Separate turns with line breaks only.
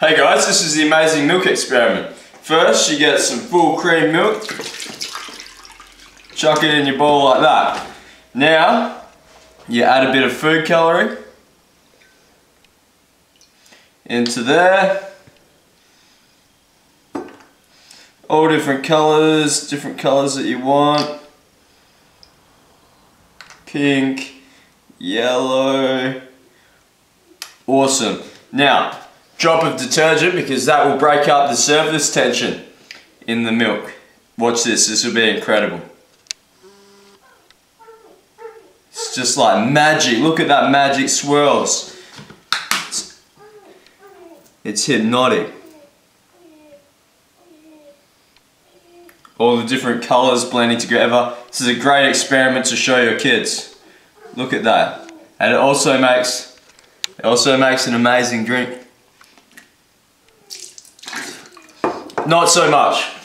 Hey guys, this is the amazing milk experiment. First, you get some full cream milk. Chuck it in your bowl like that. Now, you add a bit of food coloring into there. All different colors, different colors that you want. Pink, yellow. Awesome. Now, drop of detergent because that will break up the surface tension in the milk. Watch this, this will be incredible. It's just like magic. Look at that magic swirls. It's, it's hypnotic. All the different colors blending together. This is a great experiment to show your kids. Look at that. And it also makes it also makes an amazing drink. Not so much.